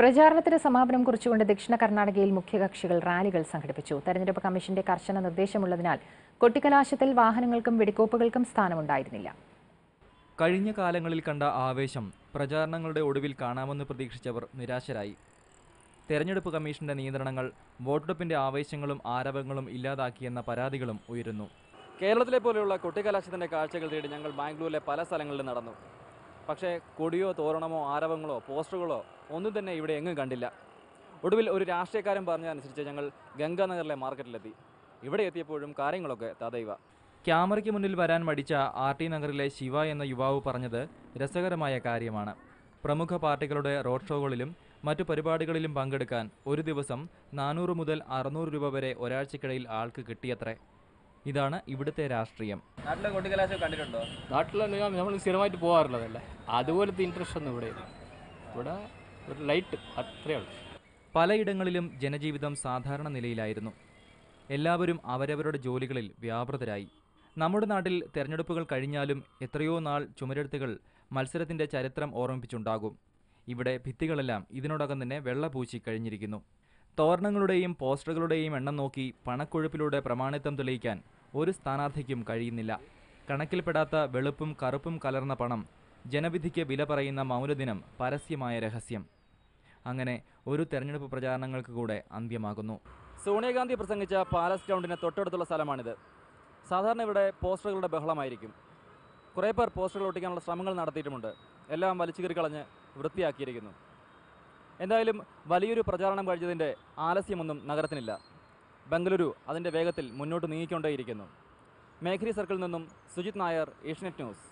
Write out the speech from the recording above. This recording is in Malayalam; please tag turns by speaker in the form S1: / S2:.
S1: പ്രചാരണത്തിന് സമാപനം കുറിച്ചുകൊണ്ട് ദക്ഷിണ കർണാടകയിൽ മുഖ്യകക്ഷികൾ റാലികൾ സംഘടിപ്പിച്ചു. തെരഞ്ഞെടുപ്പ് കമ്മീഷന്റെ കർശന നിർദ്ദേശമുള്ളതിനാൽ കൊട്ടിക്കലാശത്തിൽ വാഹനങ്ങൾക്കും വെടിക്കോപ്പുകൾക്കും സ്ഥാനമുണ്ടായിരുന്നില്ല.
S2: കഴിഞ്ഞ കാലങ്ങളിൽ കണ്ട ആവേശം പ്രചാരണങ്ങളുടെ ഒടുവിൽ കാണാമെന്ന് പ്രതീക്ഷിച്ചവർ നിരാശരായി. തെരഞ്ഞെടുപ്പ് കമ്മീഷന്റെ നിയന്ത്രണങ്ങൾ വോട്ടെടുപ്പിന്റെ ആവേശങ്ങളും ആരവങ്ങളും ഇല്ലാതാക്കിയെന്ന പരാതികളും ഉയരുന്നു. കേരളത്തിലെ പോലെയുള്ള കൊട്ടിക്കലാശത്തിന്റെ കാഴ്ചകൾ തേടി ഞങ്ങൾ ബാംഗ്ലൂരിലെ പല സ്ഥലങ്ങളിൽ നടന്നു. പക്ഷേ കൊടിയോ തോരണമോ ആരവങ്ങളോ പോസ്റ്ററുകളോ ഒന്നും തന്നെ ഇവിടെ എങ്ങും കണ്ടില്ല. ഒടുവിൽ ഒരു രാഷ്ട്രീയക്കാരൻ പറഞ്ഞതനുസരിച്ച് ഞങ്ങൾ ഗംഗാനഗറിലെ മാർക്കറ്റിലെത്തി. ഇവിടെ എത്തിയപ്പോഴും കാര്യങ്ങളൊക്കെ തദൈവ ക്യാമറയ്ക്ക് മുന്നിൽ വരാൻ മടിച്ച ആർ ടി നഗറിലെ ശിവ എന്ന യുവാവ് പറഞ്ഞത് രസകരമായ കാര്യമാണ്. പ്രമുഖ പാർട്ടികളുടെ റോഡ് ഷോകളിലും മറ്റു പരിപാടികളിലും പങ്കെടുക്കാൻ ഒരു ദിവസം നാനൂറ് മുതൽ അറുന്നൂറ് രൂപ വരെ ഒരാഴ്ചക്കിടയിൽ ആൾക്ക് കിട്ടിയത്രേ. ഇതാണ് ഇവിടുത്തെ രാഷ്ട്രീയം. നാട്ടിലെ കൊട്ടിക്കലാശം കണ്ടിട്ടുണ്ടോ?
S3: നാട്ടിൽ നമ്മൾ സ്ഥിരമായിട്ട് പോകാറുള്ളതല്ലേ അതുപോലത്തെ ഇൻട്രസ്റ്റ് ഒന്നും ഇവിടെ ഇല്ല. ഇവിടെ ഒരു ലൈറ്റ് അത്രയേ ഉള്ളൂ.
S2: പലയിടങ്ങളിലും ജനജീവിതം സാധാരണ നിലയിലായിരുന്നു. എല്ലാവരും അവരവരുടെ ജോലികളിൽ വ്യാപൃതരായി. നമ്മുടെ നാട്ടിൽ തെരഞ്ഞെടുപ്പുകൾ കഴിഞ്ഞാലും എത്രയോ നാൾ ചുമരെഴുത്തുകൾ മത്സരത്തിന്റെ ചരിത്രം ഓർമ്മിപ്പിച്ചുണ്ടാകും. ഇവിടെ ഭിത്തികളെല്ലാം ഇതിനോടകം തന്നെ വെള്ള പൂശി കഴിഞ്ഞിരിക്കുന്നു. തോരണങ്ങളുടെയും പോസ്റ്ററുകളുടെയും എണ്ണം നോക്കി പണക്കൊഴുപ്പിലൂടെ പ്രമാണിത്വം തെളിയിക്കാൻ ഒരു സ്ഥാനാർത്ഥിക്കും കഴിയുന്നില്ല. കണക്കിൽപ്പെടാത്ത വെളുപ്പും കറുപ്പും കലർന്ന പണം ജനവിധിക്ക് വില പറയുന്ന മൗനദിനം പരസ്യമായ രഹസ്യം. അങ്ങനെ ഒരു തെരഞ്ഞെടുപ്പ് പ്രചാരണങ്ങൾക്ക് കൂടെ അന്ത്യമാകുന്നു. സോണിയാഗാന്ധി പ്രസംഗിച്ച പാലസ് ഗ്രൗണ്ടിന് തൊട്ടടുത്തുള്ള സ്ഥലമാണിത്. സാധാരണ ഇവിടെ പോസ്റ്ററുകളുടെ ബഹളമായിരിക്കും. കുറേ പേർ പോസ്റ്ററുകൾ ഒട്ടിക്കാനുള്ള ശ്രമങ്ങൾ നടത്തിയിട്ടുമുണ്ട്. എല്ലാം വലിച്ചു കീറിക്കളഞ്ഞ് വൃത്തിയാക്കിയിരിക്കുന്നു. എന്തായാലും വലിയൊരു പ്രചാരണം കഴിഞ്ഞതിന്റെ ആലസ്യമൊന്നും നഗരത്തിനില്ല. ബംഗളൂരു അതിന്റെ വേഗത്തിൽ മുന്നോട്ട് നീങ്ങിക്കൊണ്ടേയിരിക്കുന്നു. മേഘരി സർക്കിളിൽ നിന്നും സുജിത് നായർ ഏഷ്യനെറ്റ് ന്യൂസ്.